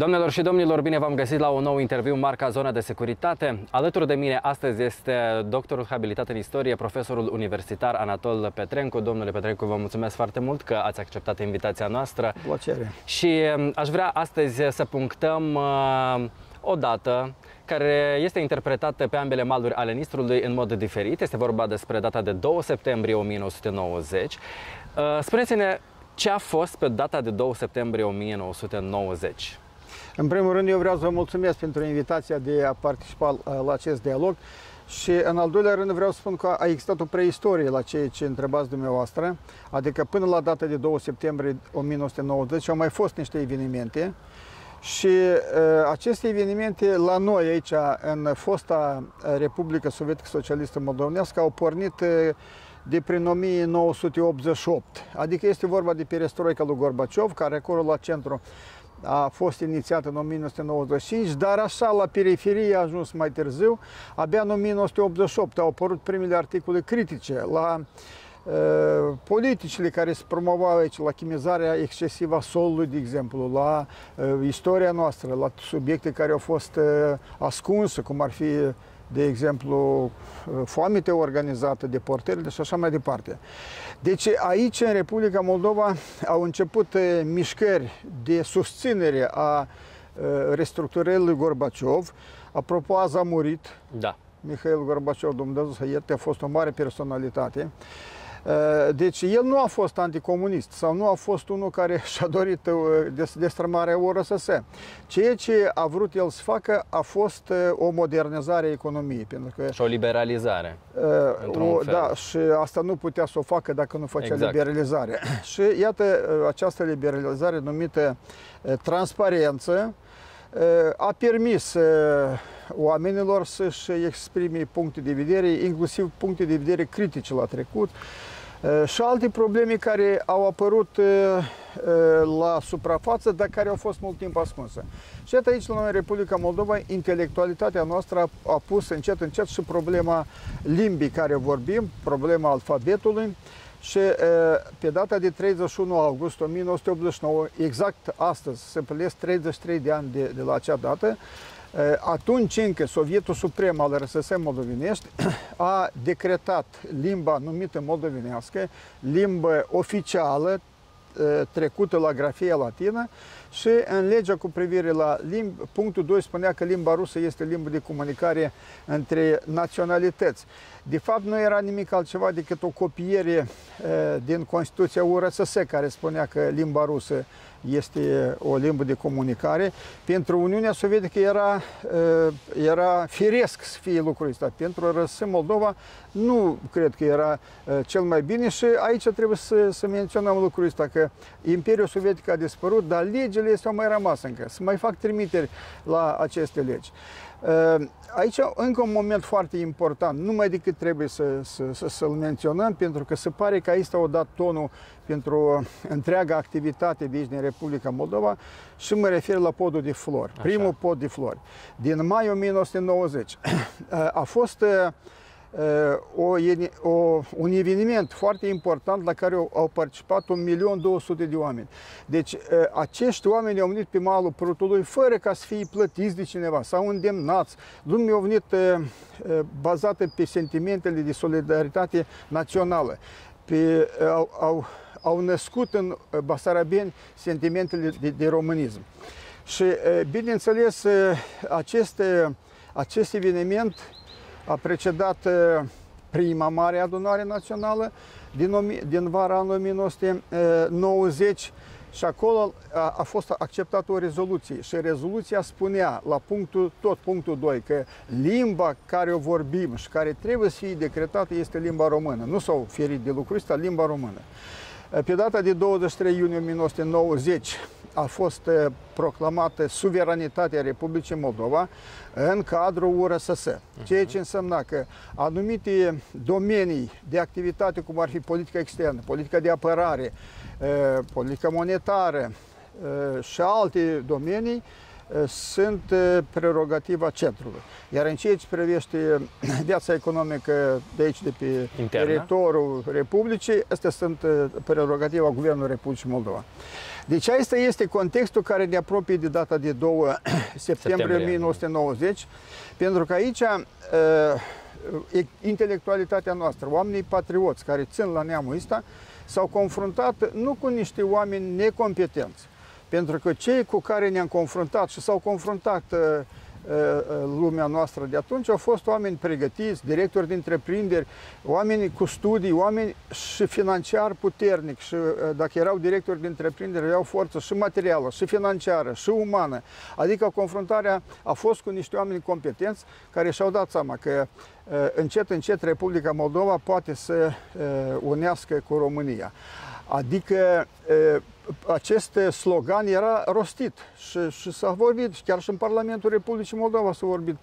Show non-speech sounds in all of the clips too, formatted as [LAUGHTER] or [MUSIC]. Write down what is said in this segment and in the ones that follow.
Doamnelor și domnilor, bine v-am găsit la un nou interviu marca Zona de Securitate. Alături de mine astăzi este doctorul habilitat în istorie, profesorul universitar Anatol Petrencu. Domnule Petrencu, vă mulțumesc foarte mult că ați acceptat invitația noastră. Plăcere. Și um, aș vrea astăzi să punctăm uh, o dată care este interpretată pe ambele maluri ale Nistrului în mod diferit. Este vorba despre data de 2 septembrie 1990. Uh, spuneți-ne ce a fost pe data de 2 septembrie 1990? În primul rând, eu vreau să vă mulțumesc pentru invitația de a participa uh, la acest dialog și în al doilea rând vreau să spun că a existat o preistorie la ceea ce întrebați dumneavoastră, adică până la data de 2 septembrie 1990 au mai fost niște evenimente și uh, aceste evenimente la noi aici, în fosta Republică Sovietică Socialistă Moldovenească, au pornit uh, de prin 1988. Adică este vorba de perestroica lui Gorbaciov, care acolo la centru a fost inițiat în 1995, dar așa la periferie a ajuns mai târziu. Abia în 1988 au apărut primele articole critice la uh, politicile care se promovau aici, la chimizarea excesivă a solului, de exemplu, la uh, istoria noastră, la subiecte care au fost uh, ascunse, cum ar fi de exemplu, foamete organizată, deportările și așa mai departe. Deci aici, în Republica Moldova, au început eh, mișcări de susținere a eh, restructurării lui Gorbaciov. Apropo, azi a murit da. Mihail Gorbaciov, Dumnezeu să ierte, a fost o mare personalitate. Eh, deci el nu a fost anticomunist sau nu a fost unul care [LAUGHS] și-a dorit eh, destrămarea URSS. Ceea ce a vrut el să facă a fost eh, o modernizare a economiei. Pentru că, și o liberalizare. O, da, și asta nu putea să o facă dacă nu făcea exact. liberalizare. [CLEARS THROAT] și iată, această liberalizare numită transparență a permis oamenilor să-și exprime puncte de vedere, inclusiv puncte de vedere critice la trecut, și alte probleme care au apărut la suprafață, dar care au fost mult timp ascunse. Și iată aici, la noi, în Republica Moldova, intelectualitatea noastră a pus încet, încet și problema limbii care vorbim, problema alfabetului, și pe data de 31 august 1989, exact astăzi, se împlinesc 33 de ani de, de la acea dată, atunci încă Sovietul Suprem al RSS Moldovenești [CLEARS THROAT] a decretat limba numită moldovenească, limbă oficială, trecută la grafia latină și în legea cu privire la limbi, punctul 2 spunea că limba rusă este limbă de comunicare între naționalități. De fapt, nu era nimic altceva decât o copiere din Constituția URSS care spunea că limba rusă este o limbă de comunicare. Pentru Uniunea Sovietică era, era firesc să fie lucrul ăsta. Pentru RS Moldova nu cred că era cel mai bine și aici trebuie să, să menționăm lucrul ăsta, că Imperiul Sovietic a dispărut, dar legile au mai rămas încă. Să mai fac trimiteri la aceste legi. Aici încă un moment foarte important, numai decât trebuie să, să, să, să-l menționăm, pentru că se pare că aici au dat tonul pentru întreaga activitate de aici din Republica Moldova și mă refer la podul de flori, Așa. primul pod de flori. Din mai 1990 a fost o, o, un eveniment foarte important la care au, au participat 1.200.000 de oameni. Deci acești oameni au venit pe malul Prutului fără ca să fie plătiți de cineva, s-au îndemnați. Lumea a venit bazată pe sentimentele de solidaritate națională. Pe, au, au, au născut în Basarabeni sentimentele de, de românism. Și, bineînțeles, acest, acest eveniment a precedat prima mare adunare națională din, din vara anului 1990 și acolo a, a fost acceptată o rezoluție și rezoluția spunea la punctul, tot punctul 2 că limba care o vorbim și care trebuie să fie decretată este limba română. Nu s-au ferit de lucrul ăsta, limba română. Pe data de 23 iunie 1990 a fost proclamată suveranitatea Republicii Moldova în cadrul URSS, ceea ce însemna că anumite domenii de activitate, cum ar fi politica externă, politica de apărare, politica monetară și alte domenii, sunt prerogativa centrului. Iar în ceea ce privește [CLEARS THROAT] viața economică de aici, de pe Internă. teritoriul Republicii, astea sunt prerogativa Guvernului Republicii Moldova. Deci asta este contextul care ne apropie de data de 2 [CLEARS THROAT] septembrie, septembrie 1990, pentru că aici intelectualitatea noastră, oamenii patrioți care țin la neamul ăsta, s-au confruntat nu cu niște oameni necompetenți, pentru că cei cu care ne-am confruntat și s-au confruntat uh, uh, lumea noastră de atunci au fost oameni pregătiți, directori de întreprinderi, oameni cu studii, oameni și financiar puternic și uh, dacă erau directori de întreprinderi, aveau forță și materială, și financiară, și umană. Adică confruntarea a fost cu niște oameni competenți care și-au dat seama că încet, încet Republica Moldova poate să unească cu România. Adică acest slogan era rostit și, și s-a vorbit, chiar și în Parlamentul Republicii Moldova s-a vorbit,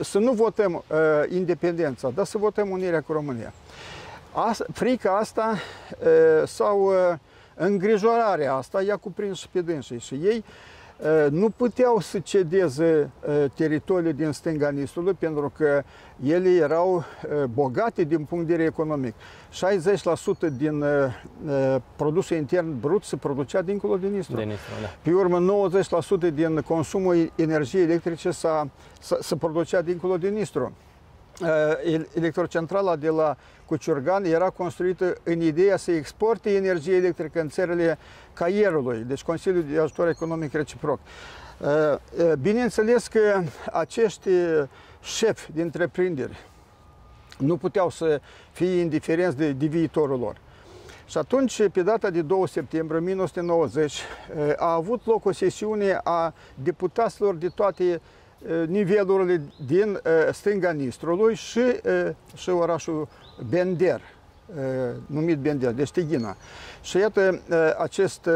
să nu votăm uh, independența, dar să votăm unirea cu România. As, frica asta uh, sau uh, îngrijorarea asta i-a cuprins și pe dânsii și ei uh, Eh, nu puteau să cedeze eh, teritoriile din stânga Nistului pentru că ele erau eh, bogate din punct de vedere economic. 60% din produsul intern brut se producea dincolo de Nistru. De Nistru da. Pe urmă, 90% din consumul energiei electrice se producea dincolo de Nistru. Electrocentrala de la Cuciurgan era construită în ideea să exporte energie electrică în țările Caierului, deci Consiliul de Ajutor Economic Reciproc. Bineînțeles că acești șefi de întreprinderi nu puteau să fie indiferenți de, de viitorul lor. Și atunci, pe data de 2 septembrie 1990, a avut loc o sesiune a deputaților de toate nivelurile din stânga Nistrului și, și orașul Bender, numit Bender, deci Tighina. Și iată, acest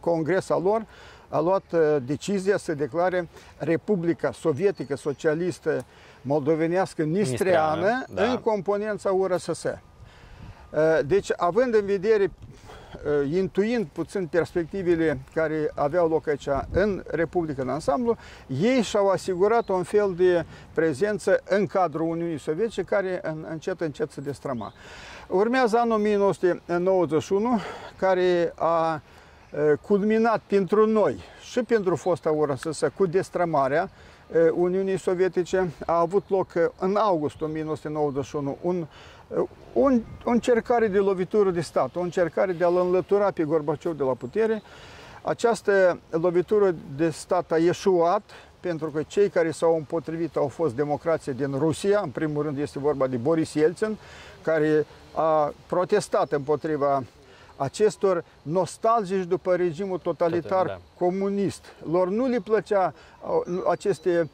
congres al lor a luat decizia să declare Republica Sovietică Socialistă Moldovenească Nistreană da. în componența URSS. Deci, având în vedere Uh, intuind puțin perspectivele care aveau loc aici în Republica în ansamblu, ei și-au asigurat un fel de prezență în cadrul Uniunii Sovietice care încet, încet se destrăma. Urmează anul 1991, care a uh, culminat pentru noi și pentru fosta URSS cu destrămarea uh, Uniunii Sovietice. A avut loc în august 1991 un o, o încercare de lovitură de stat, o încercare de a-l înlătura pe Gorbaciov de la putere. Această lovitură de stat a ieșuat, pentru că cei care s-au împotrivit au fost democrații din Rusia, în primul rând este vorba de Boris Yeltsin, care a protestat împotriva acestor nostalgici după regimul totalitar da. comunist. Lor nu le plăcea aceste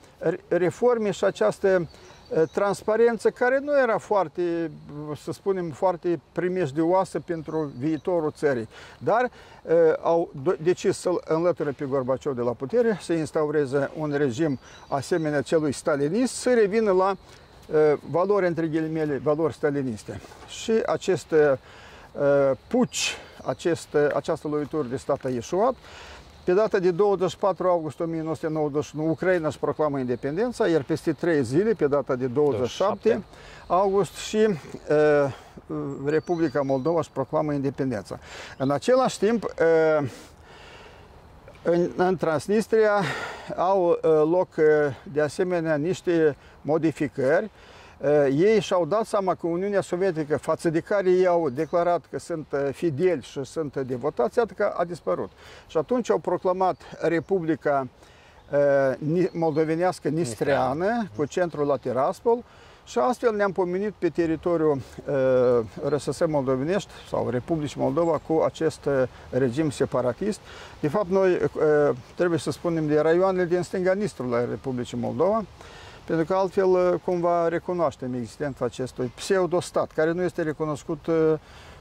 reforme și această Eh, transparență care nu era foarte, să spunem, foarte primejdioasă pentru viitorul țării. Dar uh, au decis să-l înlăture pe Gorbaciov de la putere, să instaureze un regim asemenea celui stalinist, să revină la uh, valori, între ghilimele, valori staliniste. Și acest uh, puci, acest, această lovitură de stat a ieșuat. Pe data de 24 august 1991, Ucraina își proclamă independența, iar peste 3 zile, pe data de 27 27. august și uh, Republica Moldova își proclamă independența. În același timp, uh, în, în Transnistria au uh, loc uh, de asemenea niște modificări Eh, ei și-au dat seama că Uniunea Sovietică, față de care ei au declarat că sunt eh, fideli și sunt devotați, iată că a dispărut. Și atunci au proclamat Republica eh, moldovenească Nistreană, cu centrul la Tiraspol, și astfel ne-am pomenit pe teritoriul uh, RSS moldovenești sau Republicii Moldova cu acest uh, regim separatist. De fapt, noi uh, trebuie să spunem de raioanele din stânga Nistrului la Republicii Moldova, pentru că altfel uh, cumva recunoaștem existența acestui pseudostat, care nu este recunoscut uh,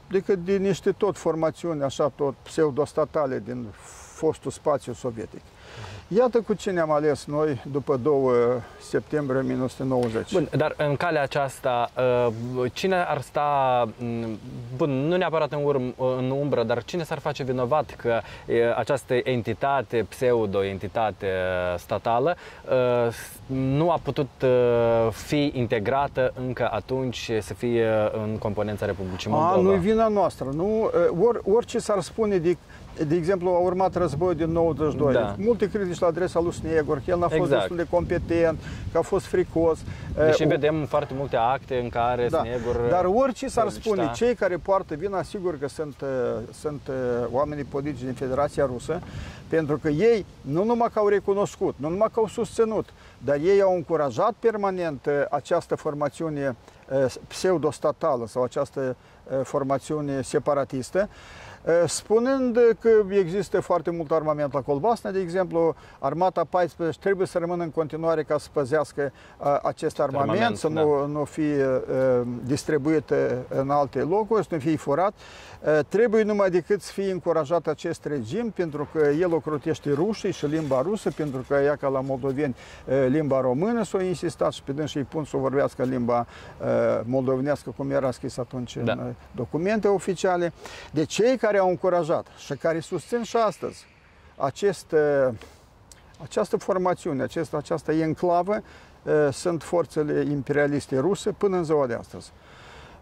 decât de niște tot formațiuni, așa tot pseudostatale din fostul spațiu sovietic. Iată cu ce ne-am ales noi după 2 septembrie 1990. Bun, dar în calea aceasta, uh, cine ar sta, mm, bun, nu neapărat în, urm, în umbră, dar cine s-ar face vinovat că această entitate, pseudo-entitate statală, uh, nu a putut uh, fi integrată încă atunci să fie în componența Republicii Moldova? A, nu-i vina noastră. Nu, or, orice s-ar spune de de exemplu, a urmat războiul din 92. Da. Multe critici la adresa lui Snegor, că el n-a fost exact. destul de competent, că a fost fricos. Deși uh, vedem foarte multe acte în care da. Snegor... Dar orice s-ar spune, cei care poartă vina, sigur că sunt, uh, sunt uh, oamenii politici din Federația Rusă, pentru că ei nu numai că au recunoscut, nu numai că au susținut, dar ei au încurajat permanent această formațiune pseudostatală sau această formațiune separatistă, Eh, spunând că există foarte mult armament la Colbasna, de exemplu, armata 14 trebuie să rămână în continuare ca să păzească eh, acest armament, armament să da. nu, nu fie eh, distribuit în alte locuri, să nu fie furat. Trebuie numai decât să fie încurajat acest regim, pentru că el ocrotește rușii și limba rusă, pentru că ea ca la moldoveni limba română s-a insistat și pe dâns și pun să vorbească limba moldovenească, cum era scris atunci da. în documente oficiale. De cei care au încurajat și care susțin și astăzi acest, această formațiune, acest, această enclavă, sunt forțele imperialiste ruse până în ziua de astăzi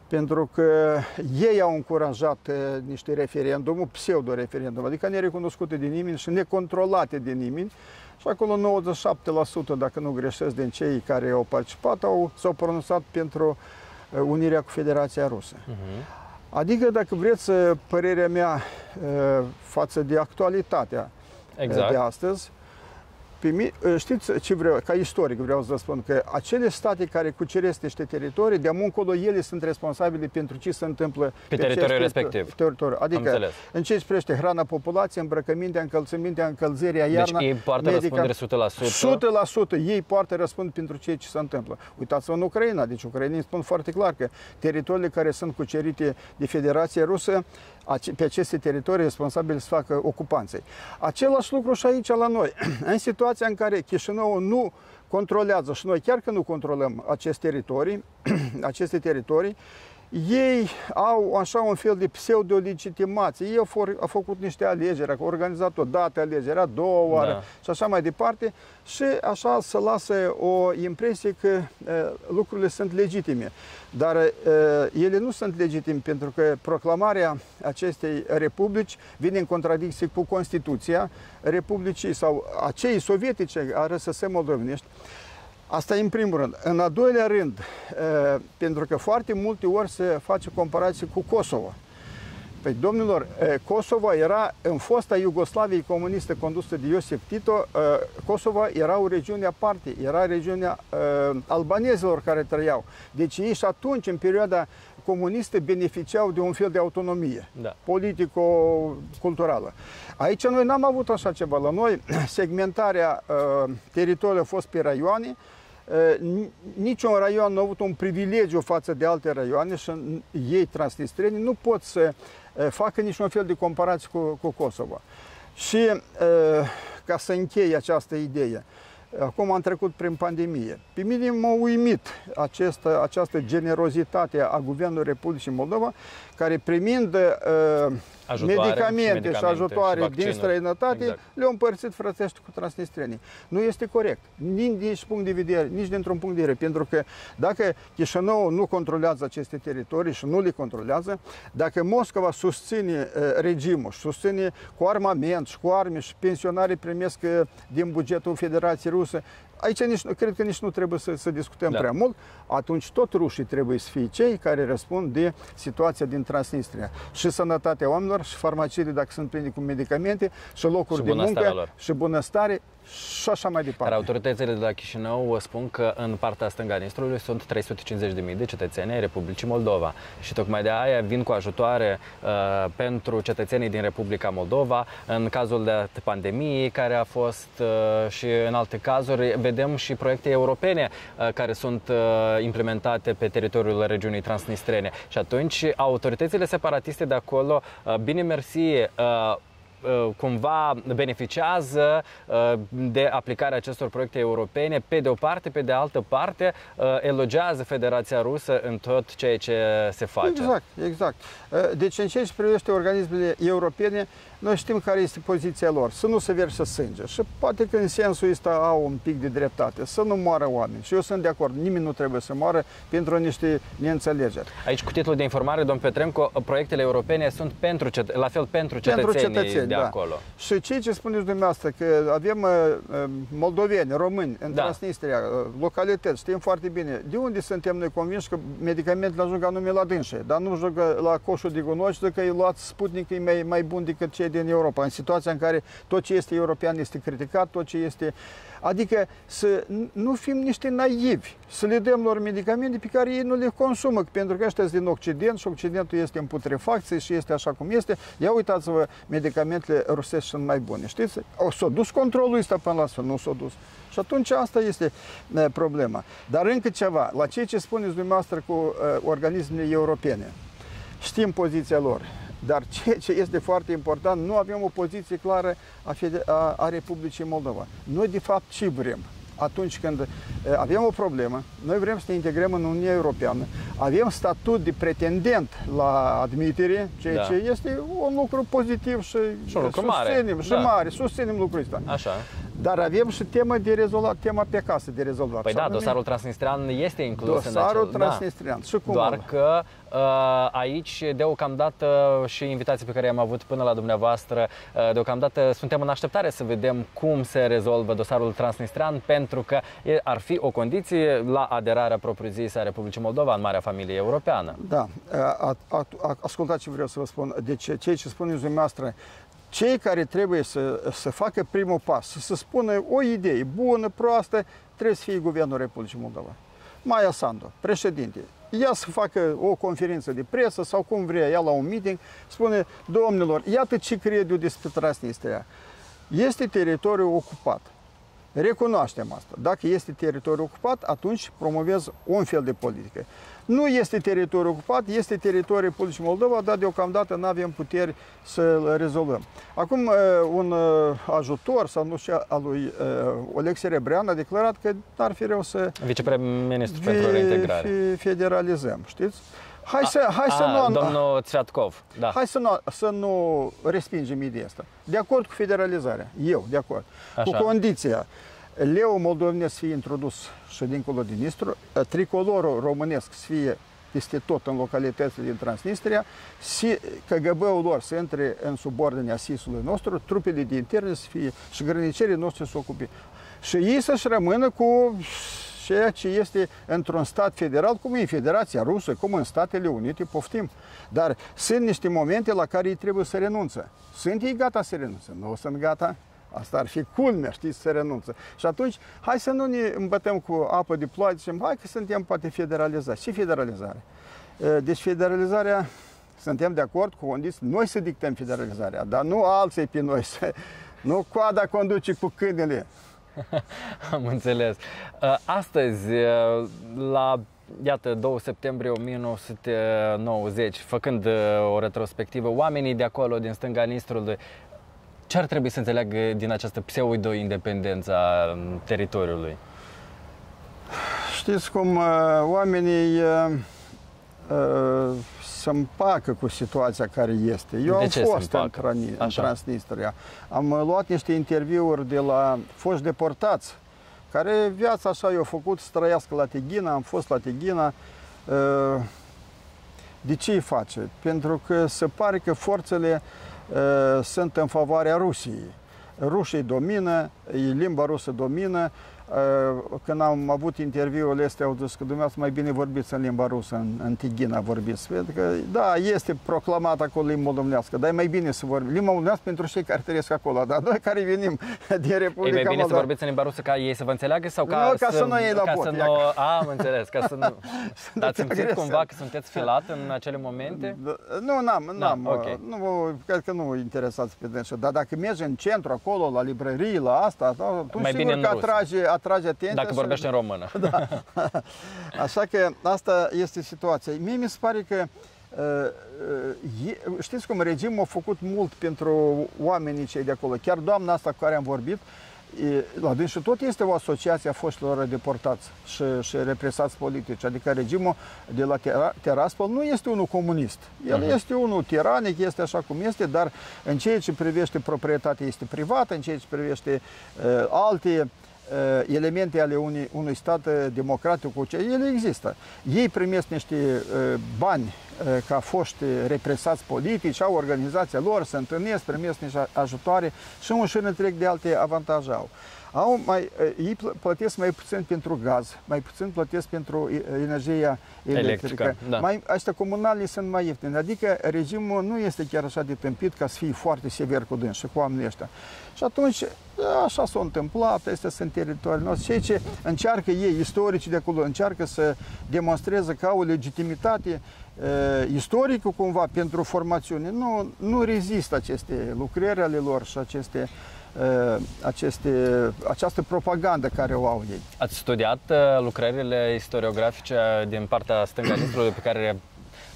pentru că ei au încurajat niște referendumuri, pseudo-referendum, adică nerecunoscute de nimeni și necontrolate de nimeni. Și acolo 97%, dacă nu greșesc, din cei care au participat, au, s-au pronunțat pentru unirea cu Federația Rusă. Uh-huh. Adică, dacă vreți, părerea mea față de actualitatea exact. de astăzi, pe mine, știți ce vreau, ca istoric vreau să vă spun, că acele state care cuceresc niște teritorii, de încolo ele sunt responsabile pentru ce se întâmplă pe, pe teritoriul respectiv. Teritoriu. Adică, în ce privește hrana populației, îmbrăcămintea, încălțămintea, încălzirea, iarna, Deci ei poartă medica, răspundere 100%. 100% ei poartă răspund pentru ceea ce se întâmplă. Uitați-vă în Ucraina, deci ucrainii spun foarte clar că teritoriile care sunt cucerite de Federația Rusă pe aceste teritorii responsabili să facă ocupanței. Același lucru și aici la noi. [CLEARS THROAT] În situația în care Chișinău nu controlează și noi chiar că nu controlăm [CLEARS THROAT] aceste teritorii, aceste teritorii, ei au așa un fel de pseudo-legitimație. Ei au, for, au făcut niște alegeri, au organizat o dată alegeri, a doua oară da. și așa mai departe și așa să lasă o impresie că uh, lucrurile sunt legitime. Dar uh, ele nu sunt legitime pentru că proclamarea acestei republici vine în contradicție cu Constituția Republicii sau acei sovietice a RSS moldovenești Asta e în primul rând. În al doilea rând, pentru că foarte multe ori se face comparație cu Kosovo. Păi, domnilor, Kosovo era, în fosta Iugoslavie comunistă condusă de Iosif Tito, Kosovo era o regiune aparte, era regiunea albanezilor care trăiau. Deci ei și atunci, în perioada comunistă, beneficiau de un fel de autonomie da. politico-culturală. Aici noi n-am avut așa ceva. La noi [CLEARS THROAT] segmentarea teritoriului a fost pe raioane, niciun raion nu a avut un privilegiu față de alte raioane și ei, transnistrenii, nu pot să facă niciun fel de comparație cu, cu Kosovo. Și ca să închei această idee, Acum am trecut prin pandemie. Pe mine m-a uimit această, această generozitate a Guvernului Republicii Moldova, care primind uh, ajutoare, medicamente, și, medicamente și ajutoare și din străinătate, exact. le-au împărțit frățește cu transnistrenii. Nu este corect, nici din punct de vedere, nici dintr-un punct de vedere, pentru că dacă Chișinău nu controlează aceste teritorii și nu le controlează, dacă Moscova susține uh, regimul, susține cu armament și cu arme și pensionarii primesc uh, din bugetul Federației Ruse, aici nici, cred că nici nu trebuie să, să discutăm da. prea mult, atunci tot rușii trebuie să fie cei care răspund de situația din Transnistria. Și sănătatea oamenilor, și farmaciile dacă sunt pline cu medicamente, și locuri și de muncă, lor. și bunăstare, și așa mai departe. Dar autoritățile de la Chișinău spun că în partea stânga Nistrului sunt 350.000 de cetățeni ai Republicii Moldova. Și tocmai de aia vin cu ajutoare uh, pentru cetățenii din Republica Moldova. În cazul de pandemie care a fost uh, și în alte cazuri vedem și proiecte europene uh, care sunt uh, implementate pe teritoriul regiunii transnistrene. Și atunci autoritățile separatiste de acolo, uh, bine mersi, uh, cumva beneficiază de aplicarea acestor proiecte europene, pe de o parte, pe de altă parte, elogează Federația Rusă în tot ceea ce se face. Exact, exact. Deci în ceea ce privește organismele europene, noi știm care este poziția lor, să nu se verse sânge și poate că în sensul ăsta au un pic de dreptate, să nu moară oameni. Și eu sunt de acord, nimeni nu trebuie să moară pentru niște neînțelegeri. Aici cu titlul de informare, domn Petrenco, proiectele europene sunt pentru cet- la fel pentru cetățenii pentru cetățeni, de da. acolo. Și ceea ce spuneți dumneavoastră, că avem uh, uh, moldoveni, români în da. Transnistria, uh, localități, știm foarte bine, de unde suntem noi convinși că medicamentele ajung anume la dânșe, dar nu ajung la coșul de gunoi și că îi luați Sputnik, e mai, mai bun decât cei din Europa, în situația în care tot ce este european este criticat, tot ce este... Adică să nu fim niște naivi, să le dăm lor medicamente pe care ei nu le consumă, pentru că ăștia sunt din Occident și Occidentul este în putrefacție și este așa cum este. Ia uitați-vă, medicamentele rusești sunt mai bune, știți? O s-a dus controlul ăsta până la sfârșit, nu s-a dus. Și atunci asta este uh, problema. Dar încă ceva, la ceea ce spuneți dumneavoastră cu uh, organismele europene, știm poziția lor. Dar [LAUGHS] ceea ce este foarte important, nu avem o poziție clară a, a, a Republicii Moldova. Noi, de fapt, ce vrem? atunci când avem o problemă, noi vrem să ne integrăm în Uniunea Europeană, avem statut de pretendent la admitere, ceea da. ce este un lucru pozitiv și, și un lucru susținem, mare. și da. mare, susținem lucrul ăsta. Așa. Dar avem și tema de rezolvat, tema pe casă de rezolvat. Păi da, dosarul transnistrian este inclus dosarul în acel... transnistrian. Da. Și cum Doar că uh, aici, deocamdată, și invitații pe care i-am avut până la dumneavoastră, uh, deocamdată suntem în așteptare să vedem cum se rezolvă dosarul transnistrian, pentru că ar fi o condiție la aderarea propriu-zisă a Republicii Moldova în Marea Familie Europeană. Da, a, a, a, ascultați ce vreau să vă spun. Deci, ceea ce spuneți dumneavoastră, cei care trebuie să, să facă primul pas, să, să spună o idee bună, proastă, trebuie să fie Guvernul Republicii Moldova. Maia Sandu, președinte, ea să facă o conferință de presă sau cum vrea ea la un meeting, spune, domnilor, iată ce cred eu despre Transnistria. Este teritoriu ocupat. Recunoaștem asta. Dacă este teritoriu ocupat, atunci promovez un fel de politică. Nu este teritoriu ocupat, este teritoriul Republicii Moldova, dar deocamdată nu avem puteri să rezolvăm. Acum, uh, un uh, ajutor, sau nu știu, al lui uh, Oleg Serebrean a declarat că ar fi rău să... Viceprim-ministru pentru reintegrare. Federalizăm, știți? Hai să, hai a, să nu... Domnul Țviatkov, da. Hai să nu, să nu respingem ideea asta. De acord cu federalizarea. Eu, de acord. Așa. Cu condiția leu moldovenesc să fie introdus și dincolo din Nistru, tricolorul românesc să fie peste tot în localitățile din Transnistria, și KGB-ul lor să intre în subordinea SIS-ului nostru, trupele de interne să fie și grănicerii noștri să ocupe. Și ei să-și rămână cu ceea ce este într-un stat federal, cum e Federația Rusă, cum în Statele Unite, poftim. Dar sunt niște momente la care ei trebuie să renunță. Sunt ei gata să renunță? Nu sunt gata. Asta ar fi culmea, știți, să renunță. Și atunci, hai să nu ne îmbătăm cu apă de ploaie, zicem, hai că suntem poate federalizați. Ce federalizare? Deci federalizarea, suntem de acord cu condiții, noi să dictăm federalizarea, dar nu alții pe noi, să, nu coada conduce cu câinele. [LAUGHS] Am înțeles. Astăzi, la iată, 2 septembrie 1990, făcând o retrospectivă, oamenii de acolo, din stânga Nistrului, ce ar trebui să înțeleagă din această pseudo-independență a teritoriului? Știți cum uh, oamenii uh, uh, se împacă cu situația care este. Eu de am ce fost în, în Transnistria. Am luat niște interviuri de la foști deportați, care viața așa i-a făcut să trăiască la Teghina, am fost la Teghina. De ce îi face? Pentru că se pare că forțele Uh, sunt în favoarea Rusiei. Rușii domină, limba rusă domină, Uh, când am avut interviul astea, au zis că dumneavoastră mai bine vorbiți în limba rusă, în, în Tighina vorbiți. Pentru că, da, este proclamat acolo limba moldovenească, dar e mai bine să vorbim. Limba moldovenească pentru cei care trăiesc acolo, dar noi care venim [LAUGHS] din Republica E mai bine să vorbiți în limba rusă ca ei să vă înțeleagă sau ca, nu, ca să, să nu iei la ca bot, să nu, a, am înțeles, ca să nu... [LAUGHS] Ați simțit cumva că sunteți filat în acele momente? Da, nu, n-am, da, n-am, okay. nu, cred că nu interesați pe dânsul, dar dacă mergi în centru acolo, la librărie, la asta, atunci mai sigur că atrage, atrage atenția. Dacă vorbește în română. [LAUGHS] Da. Așa că asta este situația. Mie mi se pare că știți cum regimul a făcut mult pentru oamenii cei de acolo. Chiar doamna asta cu care am vorbit, la dânsul tot este o asociație a foștilor deportați și, și represați politici. Adică regimul de la Teraspol nu este unul comunist. El uh-huh. este unul tiranic, este așa cum este, dar în ceea ce privește proprietatea este privată, în ceea ce privește uh, alte uh, elemente ale unui, unui stat democratic, ele există. Ei primesc niște uh, bani Eh, ca foști represați politici, au organizația lor, se întâlnesc, primesc niște ajutoare și un șir întreg de alte avantaje au. au mai, eh, ei plătesc mai puțin pentru gaz, mai puțin plătesc pentru energia electrică. electrică da. mai, astea comunale sunt mai ieftine, adică regimul nu este chiar așa de tâmpit ca să fie foarte sever cu dâns și cu oamenii ăștia. Și atunci, așa s-a întâmplat, astea sunt teritorii noastre. Cei ce încearcă ei, istoricii de acolo, încearcă să demonstreze ca o legitimitate istorică cumva pentru formațiune, nu, nu rezistă aceste lucrări ale lor și aceste aceste, această propagandă care o au ei. Ați studiat lucrările istoriografice din partea stânga pe care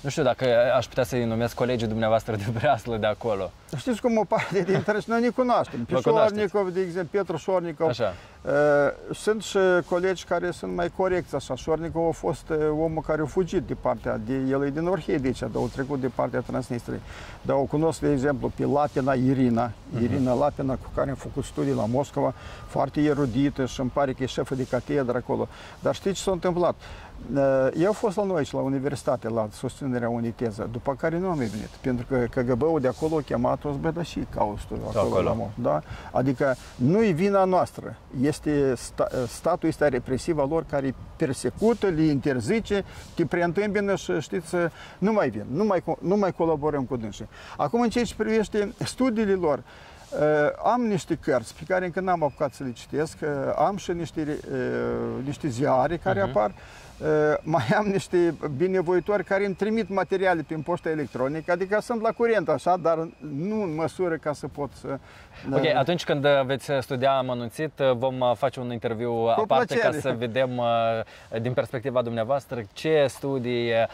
nu știu dacă aș putea să-i numesc colegii dumneavoastră de breaslă de acolo. Știți cum o parte dintre noi ne cunoaștem. Pișornicov, de exemplu, Pietru Șornicov. Așa. Uh, sunt și colegi care sunt mai corecți așa. Șornicov a fost uh, omul care a fugit de partea, de, el e din Orhei, deci, dar a trecut de partea Transnistriei. Dar o cunosc, de exemplu, pe Lapina Irina, uh-huh. Irina Lapina, cu care am făcut studii la Moscova, foarte erudită și îmi pare că e șefă de catedră acolo. Dar știți ce s-a întâmplat? Eu am fost la noi și la universitate, la susținerea unei teze, după care nu am venit, pentru că KGB-ul de acolo a chemat toți bădășii caustul acolo. acolo. La da? Adică nu-i vina noastră, este sta, statul este represiv al lor care persecută, le interzice, te preîntâmpină și știți, nu mai vin, nu mai, nu mai colaborăm cu dânsii. Acum în ceea ce privește studiile lor, am niște cărți pe care încă n-am apucat să le citesc, am și niște, niște ziare care uh-huh. apar, Eh, mai am niște binevoitori care îmi trimit materiale prin poștă electronică, adică sunt la curent așa, dar nu în măsură ca să pot să... Ok, atunci când veți studia amănunțit, vom face un interviu Cu aparte plăcere. ca să vedem eh, din perspectiva dumneavoastră ce studii eh,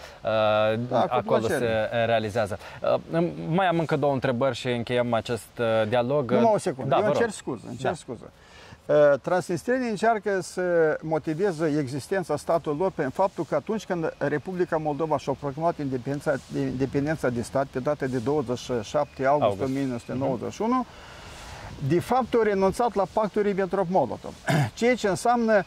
da, acolo se realizează. Mai am încă două întrebări și încheiem acest dialog. Numai o secundă, da, eu încerc scuze, încerc da. scuze. Uh, transnistrenii încearcă să motiveze existența statului lor prin faptul că atunci când Republica Moldova și-a proclamat independența, independența de stat pe data de 27 august, august. 1991, uh-huh. de fapt au renunțat la pactul Ribbentrop-Molotov, [CLEARS THROAT] ceea ce înseamnă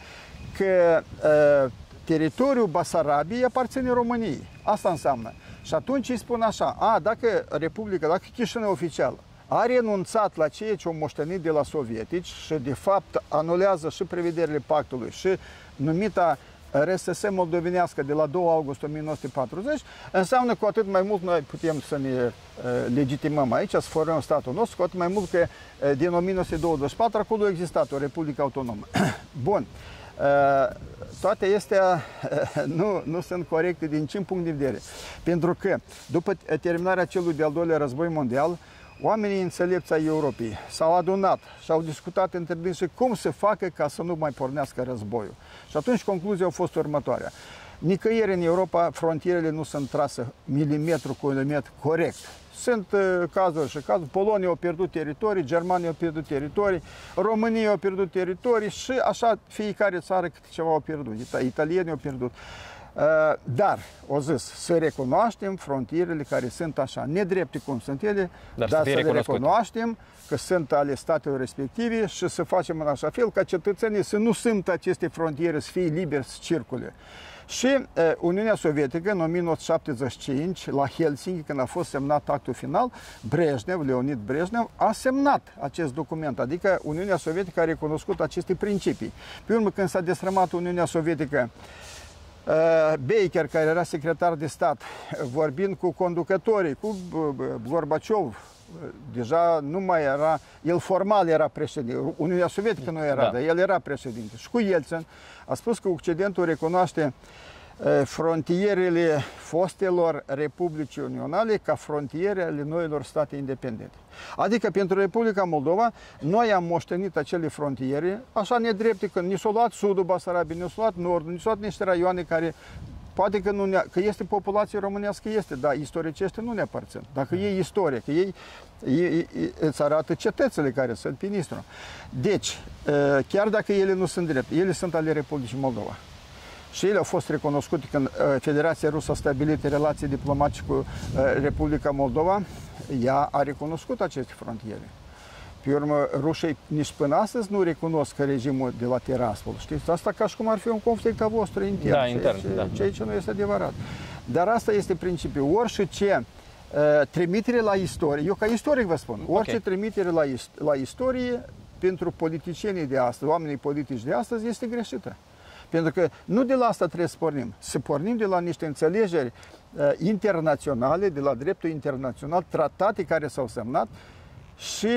că uh, teritoriul Basarabiei aparține României. Asta înseamnă. Și atunci îi spun așa, a, dacă Republica, dacă Chișinău oficial a renunțat la ceea ce au moștenit de la sovietici și de fapt anulează și prevederile pactului și numita RSS moldovenească de la 2 august 1940, înseamnă cu atât mai mult noi putem să ne uh, legitimăm aici, să formăm statul nostru, cu atât mai mult că uh, din 1924 acolo a existat o republică autonomă. [CLEARS THROAT] Bun. Uh, toate astea nu, nu sunt corecte din ce punct de vedere. Pentru că după terminarea celui de-al doilea război mondial, Oamenii înțelepți ai Europei s-au adunat și au discutat între dânsii cum se facă ca să nu mai pornească războiul. Și atunci concluzia a fost următoarea. Nicăieri în Europa frontierele nu sunt trase milimetru cu milimetru corect. Sunt uh, cazuri și cazuri. Polonia a pierdut teritorii, Germania a pierdut teritorii, România a pierdut teritorii și așa fiecare țară câte ceva au pierdut. Italienii au pierdut. Uh, dar, o zis, să recunoaștem frontierele care sunt așa, nedrepte cum sunt ele, dar, dar să, să le recunoaștem că sunt ale statelor respective și să facem în așa fel ca cetățenii să nu sunt aceste frontiere, să fie liberi să circule. Și uh, Uniunea Sovietică, în 1975, la Helsinki, când a fost semnat actul final, Brezhnev, Leonid Brezhnev, a semnat acest document, adică Uniunea Sovietică a recunoscut aceste principii. Pe urmă, când s-a destrămat Uniunea Sovietică, Uh, Baker, care era secretar de stat, vorbind cu conducătorii, cu Gorbaciov, deja nu mai era, el formal era președinte, Uniunea Sovietică nu era, da. dar el era președinte. Și cu Yeltsin a spus că Occidentul recunoaște frontierele fostelor republici unionale ca frontiere ale noilor state independente. Adică pentru Republica Moldova noi am moștenit acele frontiere așa nedrepte că ni s-a luat sudul Basarabiei, ni s-a luat nordul, ni s-a luat niște raioane care Poate că, nu ne, că este populație românească, este, dar istoricește nu ne aparțin. Dacă e istorie, că ei, ei, ei îți arată cetățile care sunt pe Nistru. Deci, chiar dacă ele nu sunt drept, ele sunt ale Republicii Moldova. Și ele au fost recunoscute când Federația Rusă a stabilit relații diplomatice cu Republica Moldova, ea a recunoscut aceste frontiere. Pe urmă, rușii nici până astăzi nu recunosc regimul de la Tiraspol. Știți, asta ca și cum ar fi un conflict a vostru intern. Da, intern, ceea, da. ceea ce nu este adevărat. Dar asta este principiul. Orice ce uh, trimitere la istorie, eu ca istoric vă spun, orice okay. trimitere la, la istorie pentru politicienii de astăzi, oamenii politici de astăzi, este greșită. Pentru că nu de la asta trebuie să pornim, să pornim de la niște înțelegeri uh, internaționale, de la dreptul internațional, tratate care s-au semnat și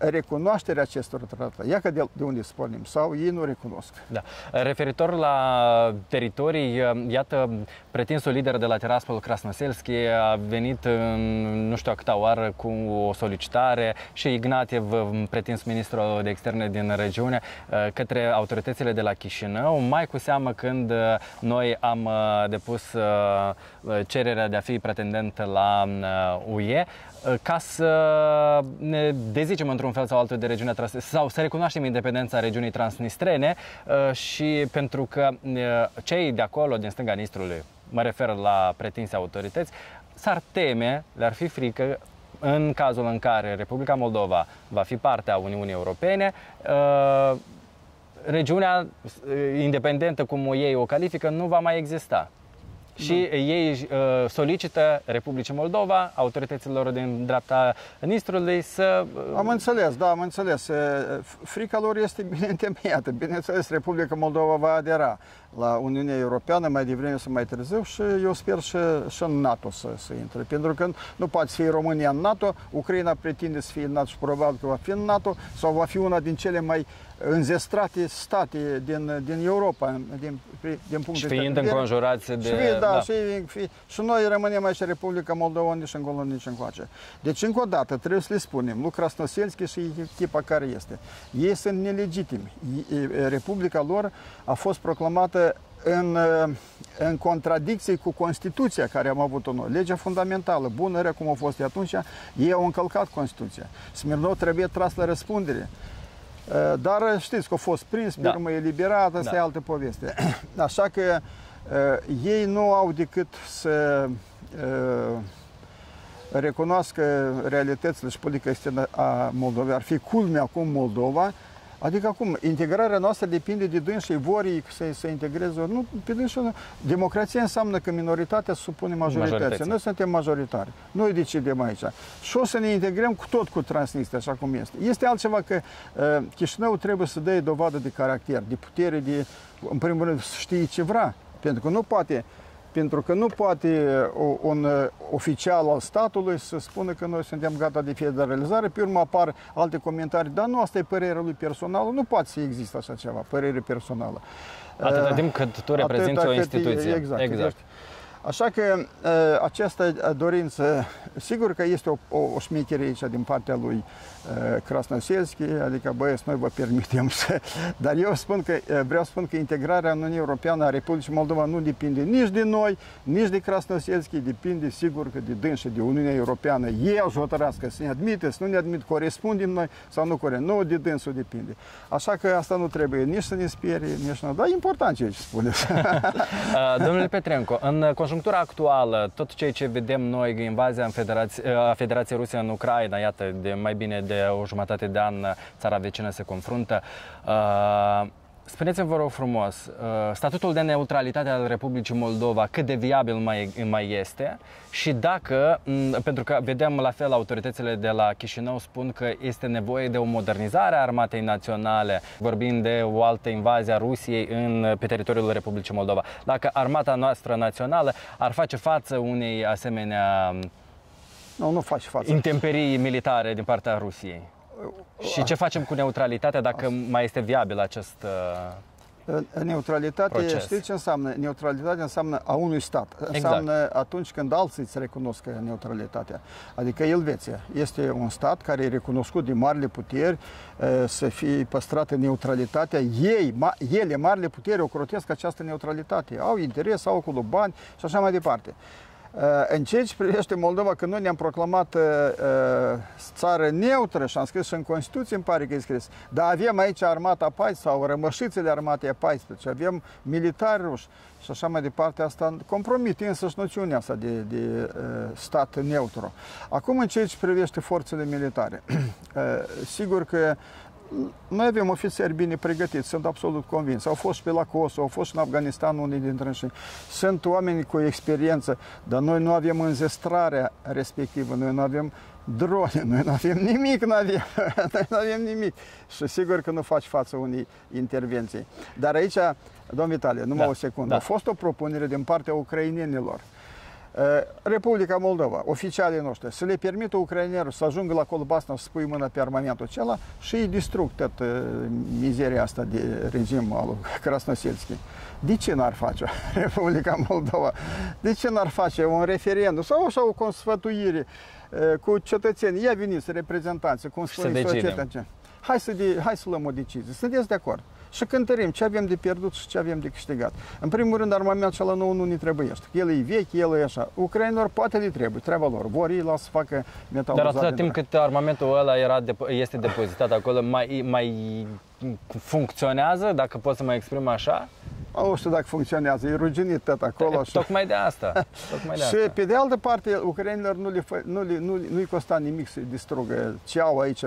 recunoașterea acestor tratate. Ia că de, de unde spunem, sau ei nu recunosc. Da. Referitor la teritorii, iată, pretinsul lider de la Tiraspol, Krasnoselski, a venit în nu știu a câta oară cu o solicitare și Ignatiev, pretins ministrul de externe din regiune, către autoritățile de la Chișinău, mai cu seamă când noi am depus cererea de a fi pretendent la UE. Uh, ca să ne dezicem într-un fel sau altul de regiunea sau să recunoaștem independența regiunii transnistrene uh, și pentru că uh, cei de acolo, din stânga Nistrului, mă refer la pretinse autorități, s-ar teme, le-ar fi frică în cazul în care Republica Moldova va fi parte a Uniunii Europene, regiunea independentă, cum ei o califică, nu va mai exista și da. ei uh, solicită Republicii Moldova, autorităților din dreapta Nistrului să... Uh, am înțeles, da, am înțeles. Frica lor este [LAUGHS] bine întemeiată. Bineînțeles, Republica Moldova va adera la Uniunea Europeană mai devreme sau mai târziu și eu sper și, și în NATO să, să intre. Pentru că nu poate fi România în NATO, Ucraina pretinde să fie în NATO și probabil că va fi în NATO sau va fi una din cele mai înzestrate state din, din Europa, din, din punct și de fiind înconjurați de... Și, da, da. Și, fi, și noi rămânem aici Republica Moldova nici încolo, nici încoace. Deci, încă o dată, trebuie să le spunem, lui Krasnoselski și echipa care este. Ei sunt nelegitimi. Republica lor a fost proclamată în, în contradicție cu Constituția care am avut-o noi, legea fundamentală, bună, rea cum a fost atunci, ei au încălcat Constituția. Smirnov trebuie tras la răspundere. Eh, dar știți că a fost prins, pe da. urmă eliberat, asta da. e altă poveste. [CLEARS THROAT] Așa că uh, ei nu au decât să uh, recunoască realitățile și politica externă a Moldovei. Ar fi culmea acum Moldova Adică acum, integrarea noastră depinde de dânsii, vor să se integreze, nu, pe dânsii, democrația înseamnă că minoritatea supune majorității. Noi suntem majoritari. Noi decidem aici. Și o să ne integrăm cu tot cu Transnistria, așa cum este. Este altceva că uh, Chișinău trebuie să dea dovadă de caracter, de putere, de, în primul rând, să știe ce vrea. Pentru că nu poate pentru că nu poate un oficial al statului să spună că noi suntem gata de federalizare, pe urmă apar alte comentarii, dar nu asta e părerea lui personală, nu poate să existe așa ceva, părere personală. Atâta timp cât tu reprezinți o instituție. Exact, exact. exact. Așa că această dorință, sigur că este o, o, o șmecherie aici din partea lui Krasnoselski, adică băieți, noi vă permitem [LAUGHS] să... Dar eu spun că, vreau să spun că integrarea în Uniunea Europeană a Republicii Moldova nu depinde nici de noi, nici de Krasnoselski, depinde sigur că de dânsi de Uniunea Europeană. Ei au hotărască să ne admite, să nu ne admit, corespundem noi sau nu corespundem. Nu de dânsul depinde. Așa că asta nu trebuie nici să ne sperie, nici nu. Dar e important ceea ce spuneți. [LAUGHS] [LAUGHS] Domnule Petrenco, în conjunctura actuală, tot ceea ce vedem noi, invazia în Federație, a Federației Rusie în Ucraina, iată, de mai bine de o jumătate de an țara vecină se confruntă. Uh, spuneți-mi, vă rog frumos, uh, statutul de neutralitate al Republicii Moldova, cât de viabil mai, mai este și dacă, pentru că vedem la fel autoritățile de la Chișinău spun că este nevoie de o modernizare a armatei naționale, vorbind de o altă invazie a Rusiei în, pe teritoriul Republicii Moldova. Dacă armata noastră națională ar face față unei asemenea nu, nu faci față. Intemperii militare din partea Rusiei. Și ce facem cu neutralitatea dacă mai este viabil acest... Uh, Neutralitate, proces. știți ce înseamnă? Neutralitatea înseamnă a unui stat. Exact. Înseamnă atunci când alții îți recunosc neutralitatea. Adică Elveția este un stat care e recunoscut de marile puteri să fie păstrată neutralitatea. Ei, ma, ele, marile puteri, ocrotesc această neutralitate. Au interes, au acolo bani și așa mai departe. Uh, în ceea ce privește Moldova, că noi ne-am proclamat uh, uh, țară neutră și am scris și în Constituție, îmi pare că e scris, dar avem aici armata 14 sau rămășițele armatei 14, avem militari ruși și așa mai departe, asta compromite însăși noțiunea asta de, de stat neutru. Acum, în ceea ce privește forțele militare, [CLEARS THROAT] sigur că noi avem ofițeri bine pregătiți, sunt absolut convins. Au fost pe la Kosovo, au fost în Afganistan unii dintre ei. Sunt oameni cu experiență, dar noi nu avem înzestrarea respectivă, noi nu avem drone, noi nu avem nimic, nu avem, [LAUGHS] noi nu avem nimic. Și sigur că nu faci față unei intervenții. Dar aici, domn Vitalie, numai da, o secundă, da. a fost o propunere din partea ucrainienilor Eh, Republica Moldova, oficialii noștri, să le permită ucrainierul să ajungă la Colbasna să spui mâna pe armamentul acela și îi distrug tot eh, mizeria asta de regim al Krasnoselski. De ce n-ar face Republica Moldova? De ce n-ar face un referendum sau așa o consfătuire eh, cu cetățenii? Ia veniți, reprezentanți, cum spune societatea. Hai să, de, hai să luăm o decizie. Sunteți de acord? Și cântărim ce avem de pierdut și ce avem de câștigat. În primul rând, armamentul acela nou nu ne trebuie. El e vechi, el e așa. Ucrainilor poate le trebuie, treaba lor. Vor ei la să facă metalul. Dar atâta timp cât armamentul ăla era de, este depozitat acolo, mai, mai funcționează, dacă pot să mă exprim așa? Nu știu dacă funcționează, e ruginit tot acolo. Și... Tocmai de asta. [LAUGHS] Tocmai de și asta. pe de altă parte, ucrainilor nu le, nu le, nu, nu-i costa nimic să distrugă ce au aici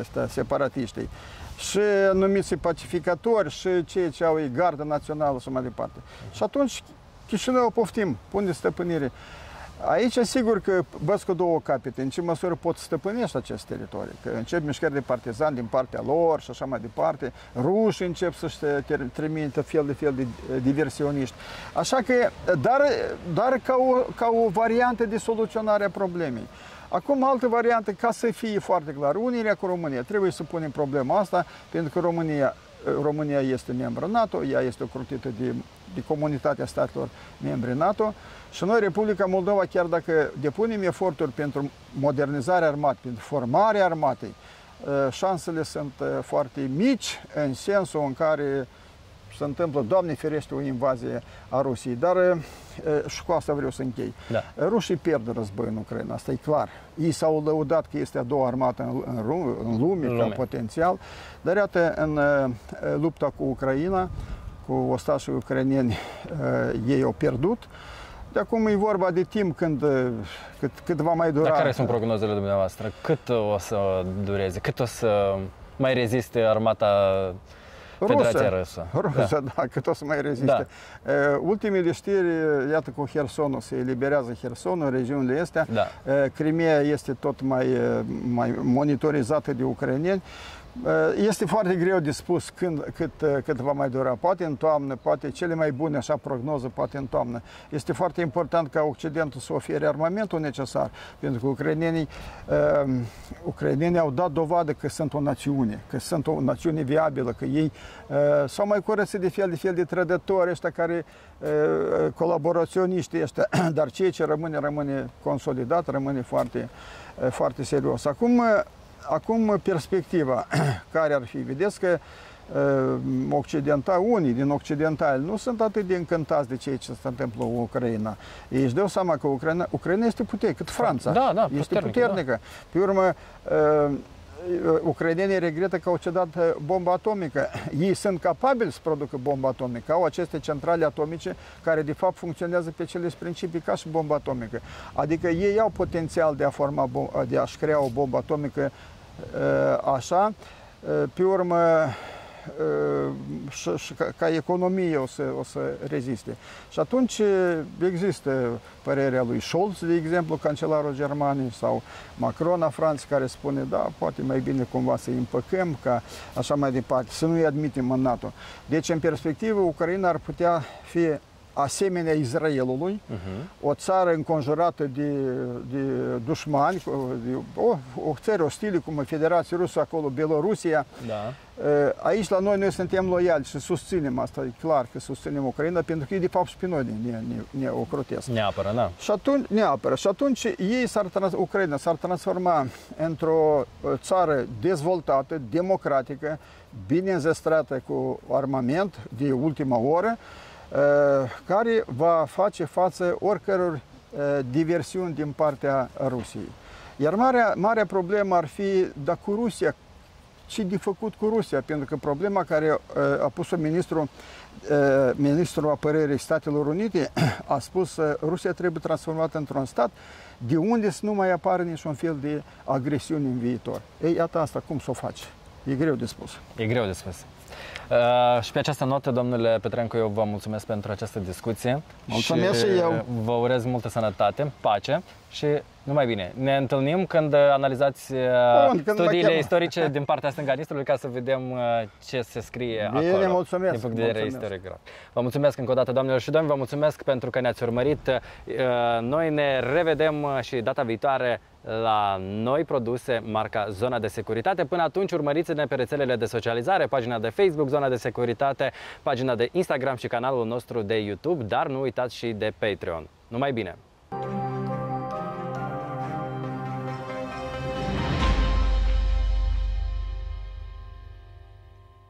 ăsta, separatiștii și numiți pacificatori și cei ce au ei gardă națională și mai departe. Și atunci Chișinău poftim, pune stăpânire. Aici, sigur că băți cu două capete, în ce măsură pot stăpânești acest teritoriu, că încep mișcări de partizani din partea lor și așa mai departe, ruși încep să-și trimită fel de fel de diversioniști. Așa că, dar, dar ca, o, ca o variantă de soluționare a problemei. Acum, altă variantă, ca să fie foarte clar, unirea cu România. Trebuie să punem problema asta, pentru că România, România este membru NATO, ea este ocrotită de, de comunitatea statelor membri NATO și noi, Republica Moldova, chiar dacă depunem eforturi pentru modernizarea armatei, pentru formarea armatei, ă, șansele sunt ă, foarte mici în sensul în care se întâmplă, Doamne ferește, o invazie a Rusiei. Dar și cu asta vreau să închei. Da. Rușii pierd război în Ucraina, asta e clar. Ei s-au lăudat că este a doua armată în, în, în lume, în lume, ca potențial, dar iată, în lupta cu Ucraina, cu ostașii ucrainieni, ei au pierdut. De acum e vorba de timp când, cât, cât va mai dura. Dar care sunt prognozele dumneavoastră? Cât o să dureze? Cât o să mai reziste armata Federația Rusă. Rusă, da, da cât o să mai reziste. Da. Ultimele știri, iată cu Hersonul, se eliberează Hersonul, regiunile astea. Da. Crimea este tot mai, mai monitorizată de ucraineni. Este foarte greu de spus când, cât, cât va mai dura. Poate în toamnă, poate cele mai bune, așa, prognoză, poate în toamnă. Este foarte important ca Occidentul să ofere armamentul necesar, pentru că ucrainenii, uh, ucrainenii au dat dovadă că sunt o națiune, că sunt o națiune viabilă, că ei uh, s-au mai curățit de fel de fel de trădători ăștia care uh, colaboraționiști ăștia, [CLEARS THROAT] dar ceea ce rămâne, rămâne consolidat, rămâne foarte, uh, foarte serios. Acum, uh, Acum, perspectiva [CLEARS THROAT] care ar fi, vedeți că uh, occidental, unii din occidentali nu sunt atât de încântați de ceea ce se întâmplă în Ucraina. Ei își dau seama că Ucraina, Ucraina este puternică, cât Franța. Da, da, este puternică. Da. Pe urmă, uh, ucrainenii regretă că au cedat uh, bomba atomică. [CLEARS THROAT] Ei sunt capabili să producă bomba atomică. Au aceste centrale atomice care de fapt funcționează pe cele principii ca și bomba atomică. Adică ei au potențial de a forma, de a-și crea o bombă atomică uh, așa. Uh, pe urmă, și, și ca, ca economie o să, o să reziste. Și atunci există părerea lui Scholz, de exemplu, cancelarul Germaniei, sau Macron a Franței, care spune, da, poate mai bine cumva să îi împăcăm, ca așa mai departe, să nu-i admitem în NATO. Deci, în perspectivă, Ucraina ar putea fi asemenea Israelului, uh-huh. o țară înconjurată de, de dușmani, de, o, o țară ostile cum Federația Rusă, acolo Belorusia. Da. Aici la noi noi suntem loiali și susținem asta, e clar că susținem Ucraina, pentru că ei de fapt și pe noi ne, ne, ne ocrotesc. Ne apără, da. Și atunci, ne apără. Și atunci ei s-ar trans, Ucraina s-ar transforma într-o țară dezvoltată, democratică, bine înzestrată cu armament de ultima oră, care va face față oricăror diversiuni din partea Rusiei. Iar marea, marea problemă ar fi dacă cu Rusia, ce de făcut cu Rusia, pentru că problema care a pus-o ministrul, ministrul apărării Statelor Unite [CLEARS THROAT] a spus că Rusia trebuie transformată într-un stat de unde să nu mai apară niciun fel de agresiune în viitor. Ei, iată asta, cum să o faci? E greu de spus. E greu de spus. Uh, și pe această notă, domnule Petrencu, eu vă mulțumesc pentru această discuție. Mulțumesc și, și eu. Vă urez multă sănătate, pace și numai bine. Ne întâlnim când analizați uh, Bun, când studiile istorice din partea stânga Nistrului ca să vedem uh, ce se scrie bine, acolo. mulțumesc. Din punct de vedere istoric. Vă mulțumesc încă o dată, doamnelor și domnilor, vă mulțumesc pentru că ne-ați urmărit. Noi ne revedem și data viitoare la noi produse marca Zona de Securitate. Până atunci urmăriți-ne pe rețelele de socializare, pagina de Facebook, Zona de Securitate, pagina de Instagram și canalul nostru de YouTube, dar nu uitați și de Patreon. Numai bine!